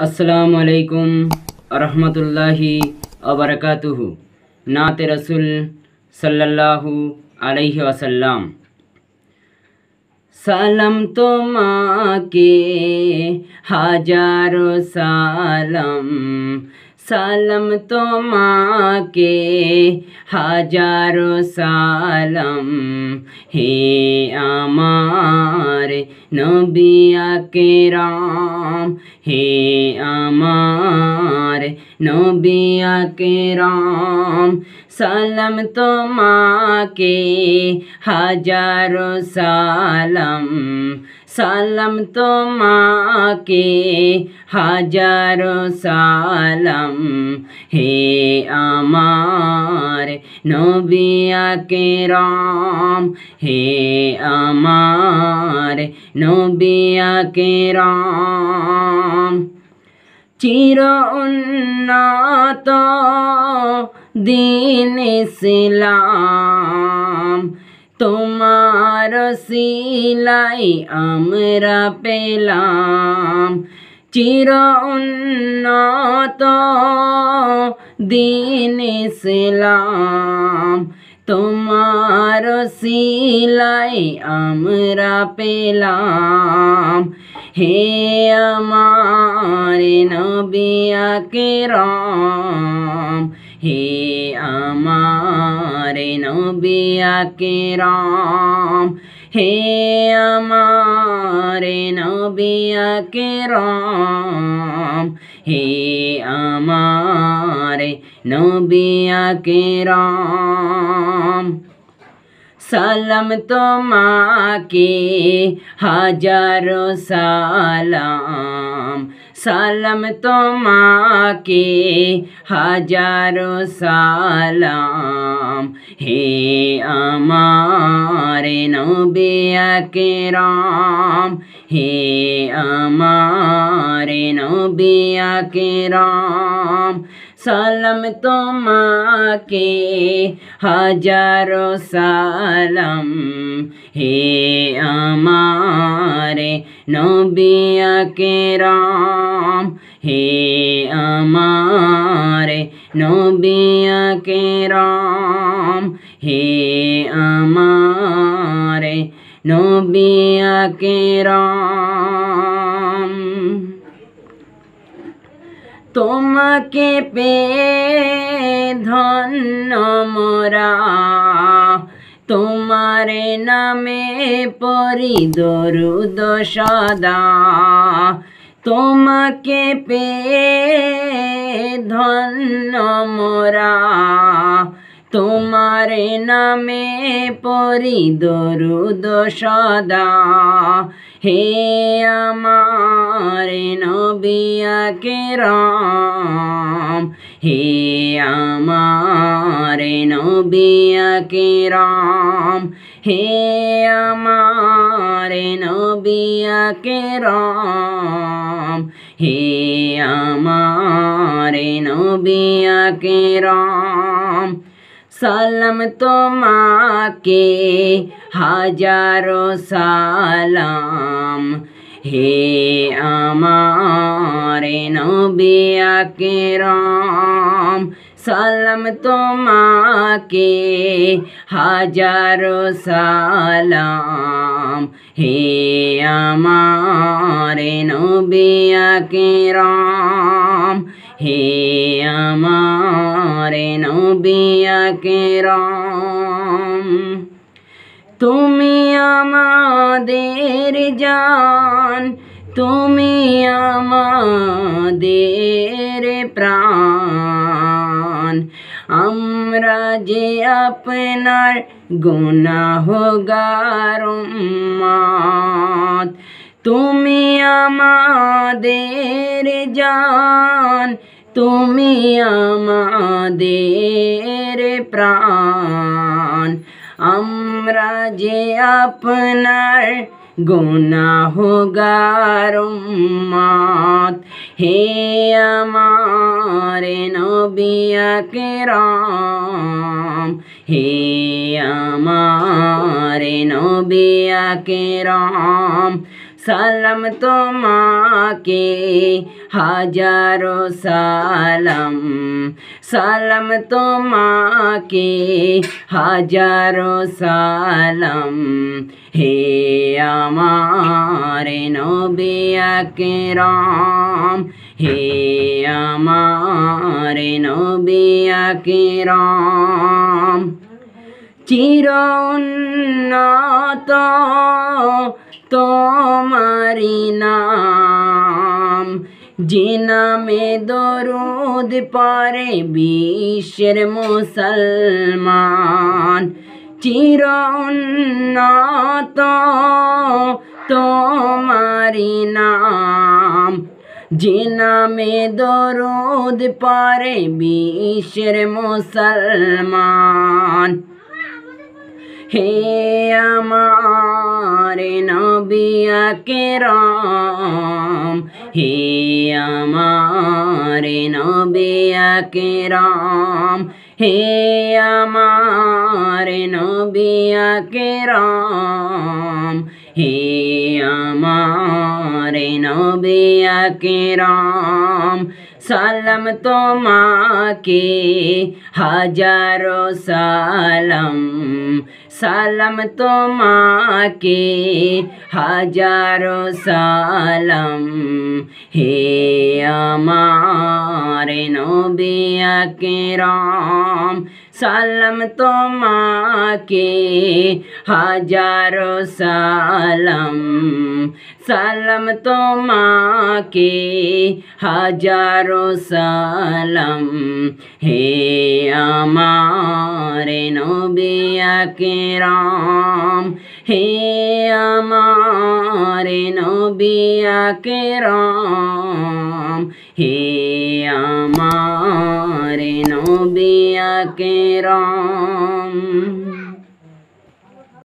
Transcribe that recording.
আসসালামু আলাইকুম রহমতুল্লাহি আবরকাতুহু নাতে রসুল সাল্লাল্লাহু আলাইহি ওয়াসাল্লাম সালাম তোমাকে হাজারো সালাম সালাম তোমাকে হাজারো সালাম হে আমার নবিয়া কেরাম হে আমার নবিয়া কেরাম সালাম তোমাকে হাজারো সালাম সালাম তোমাকে হাজারো সালাম হে আমার নবিয়া কেরাম হে আমার নবিয়া কেরাম চির উন্নত দিন ইসলাম। তোমার সিলাই আমরা পেলাম। চির উন্নত দিন ইসলাম। তোমার সিলাই আমরা পেলাম। হে আমার নবিয়াকে কেরাম হে আমার নবিয়া কেরাম হে আমার নবিয়া কেরাম হে আমার নবিয়া কেরাম সালাম তোমাকে হাজারো সালাম সালাম তোমাকে হাজারো সালাম হে আমার নবিয়া কেরাম হে আমার নবিয়া কেরাম সালাম তোমাকে হাজারো সালাম হে আমার নবিয়া কেরাম হে আমার নবিয়া কেরাম হে আমার নবিয়া কেরাম তোমাকে পে ধন্য মোরা। তোমার নামে পরি দরুদ সদা। তোমাকে পে ধন্য মোরা। তোমার নামে পরি দরুদ সদা। হে আমার নবিয়া কেরাম হে আমার নবিয়া কেরাম হে আমার নবিয়া কেরাম হে আমার নবিয়া কেরাম সালাম তোমাকে হাজারো সালাম হে আমার নবিয়া কেরাম সালাম তোমাকে হাজারো সালাম হে আমার নবিয়া কেরাম হে আমার নবিয়া কেরাম। তুমি আমাদের জান, তুমি আমাদের প্রাণ। আমরা যে আপনার উম্মত, তুমি আমাদের জান তুমি আমাদের প্রাণ। আমরা যে আপনার গুনাহগার উম্মত। হে আমার নবিয়া কেরাম হে আমার নবিয়া কেরাম সালাম তোমাকে, হাজারো সালাম। সালাম তোমাকে, হাজারো সালাম। হে আমার নবিয়া কেরাম হে আমার নবিয়া কেরাম চির উন্নত তোমারি নাম। যে নামে দরুদ পারে বিশ্বের মুসলমান চির উন্নত তোমারি নাম। যে নামে দরুদ পারে বিশ্বের মুসলমান হে আমার নবিয়া কেরাম হে আমার নবিয়া কেরাম হে আমার নবিয়া কেরাম হে আমার নবিয়া কেরাম সালাম তোমাকে হাজারো সালাম। সালাম তোমাকে হাজারো সালাম। হে আমার নবিয়া কেরাম সালাম তোমাকে হাজারো সালাম। সালাম তোমাকে হাজারো সালাম। হে আমার নবিয়া কেরাম হে আমার নবিয়া কেরাম হে আমার নবিয়া কেরাম